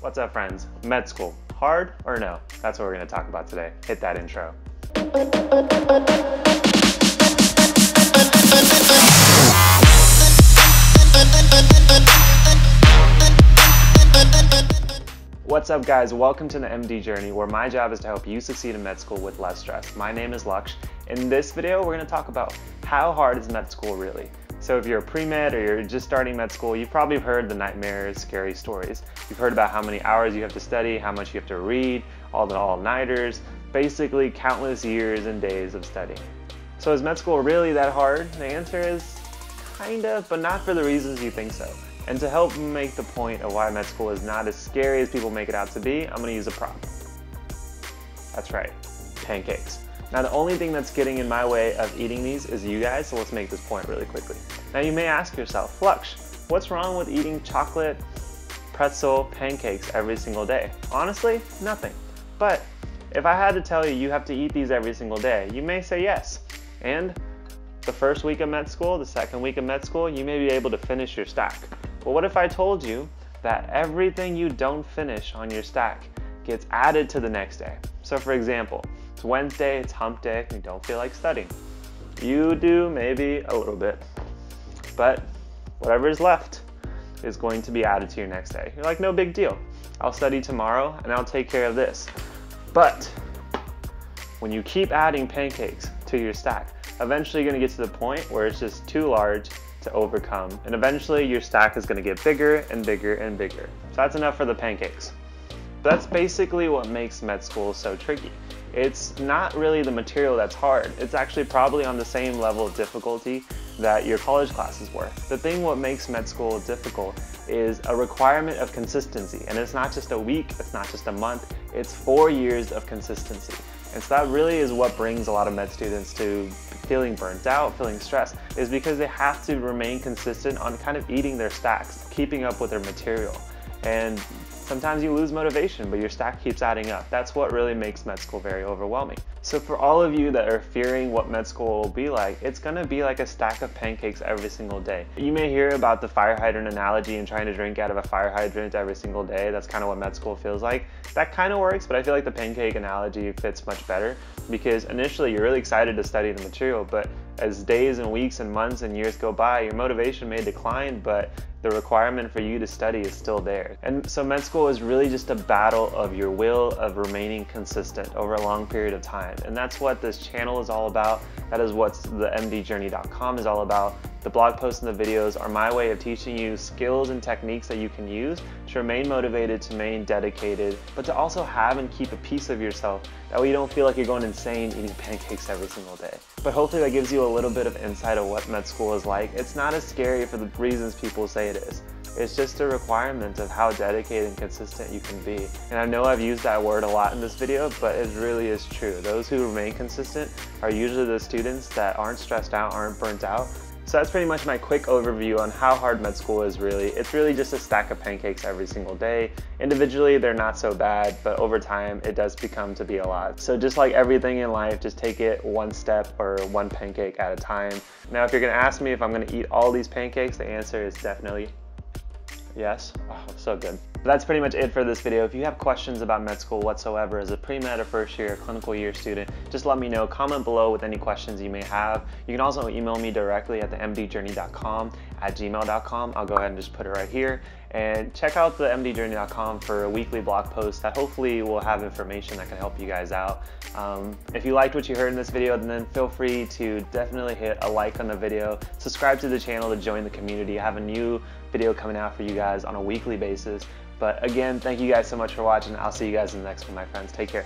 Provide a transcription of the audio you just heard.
What's up, friends? Med school, hard or no? That's what we're going to talk about today. Hit that intro. What's up, guys? Welcome to the MD journey, where my job is to help you succeed in med school with less stress. My name is Laksh. In this video, we're going to talk about how hard is med school really? So if you're a pre-med or you're just starting med school, you've probably heard the nightmares, scary stories. You've heard about how many hours you have to study, how much you have to read, all the all-nighters, basically countless years and days of studying. So is med school really that hard? The answer is kind of, but not for the reasons you think so. And to help make the point of why med school is not as scary as people make it out to be, I'm gonna use a prop. That's right, pancakes. Now the only thing that's getting in my way of eating these is you guys, so let's make this point really quickly. Now you may ask yourself, Laksh, what's wrong with eating chocolate, pretzel, pancakes every single day? Honestly, nothing. But if I had to tell you you have to eat these every single day, you may say yes. And the first week of med school, the second week of med school, you may be able to finish your stack. But what if I told you that everything you don't finish on your stack gets added to the next day? So for example, it's Wednesday, it's hump day, and you don't feel like studying. You do maybe a little bit, but whatever is left is going to be added to your next day. You're like, no big deal. I'll study tomorrow and I'll take care of this. But when you keep adding pancakes to your stack, eventually you're gonna get to the point where it's just too large to overcome. And eventually your stack is gonna get bigger and bigger and bigger. So that's enough for the pancakes. But that's basically what makes med school so tricky it's not really the material that's hard. It's actually probably on the same level of difficulty that your college classes were. The thing what makes med school difficult is a requirement of consistency. And it's not just a week, it's not just a month, it's four years of consistency. And so that really is what brings a lot of med students to feeling burnt out, feeling stressed, is because they have to remain consistent on kind of eating their stacks, keeping up with their material. And Sometimes you lose motivation, but your stack keeps adding up. That's what really makes med school very overwhelming. So for all of you that are fearing what med school will be like, it's gonna be like a stack of pancakes every single day. You may hear about the fire hydrant analogy and trying to drink out of a fire hydrant every single day. That's kind of what med school feels like. That kind of works, but I feel like the pancake analogy fits much better because initially you're really excited to study the material, but as days and weeks and months and years go by, your motivation may decline, but the requirement for you to study is still there. And so med school is really just a battle of your will of remaining consistent over a long period of time. And that's what this channel is all about. That is what the mdjourney.com is all about. The blog posts and the videos are my way of teaching you skills and techniques that you can use to remain motivated, to remain dedicated, but to also have and keep a piece of yourself. That way you don't feel like you're going insane eating pancakes every single day. But hopefully that gives you a little bit of insight of what med school is like. It's not as scary for the reasons people say it is. It's just a requirement of how dedicated and consistent you can be. And I know I've used that word a lot in this video, but it really is true. Those who remain consistent are usually the students that aren't stressed out, aren't burnt out, so that's pretty much my quick overview on how hard med school is really. It's really just a stack of pancakes every single day. Individually, they're not so bad, but over time, it does become to be a lot. So just like everything in life, just take it one step or one pancake at a time. Now, if you're gonna ask me if I'm gonna eat all these pancakes, the answer is definitely yes. Oh, so good. That's pretty much it for this video. If you have questions about med school whatsoever as a pre-med or first year clinical year student, just let me know. Comment below with any questions you may have. You can also email me directly at the mdjourney.com at gmail.com. I'll go ahead and just put it right here. And check out the mdjourney.com for a weekly blog post that hopefully will have information that can help you guys out. Um, if you liked what you heard in this video, then feel free to definitely hit a like on the video, subscribe to the channel to join the community. I have a new video coming out for you guys on a weekly basis. But again, thank you guys so much for watching. I'll see you guys in the next one, my friends. Take care.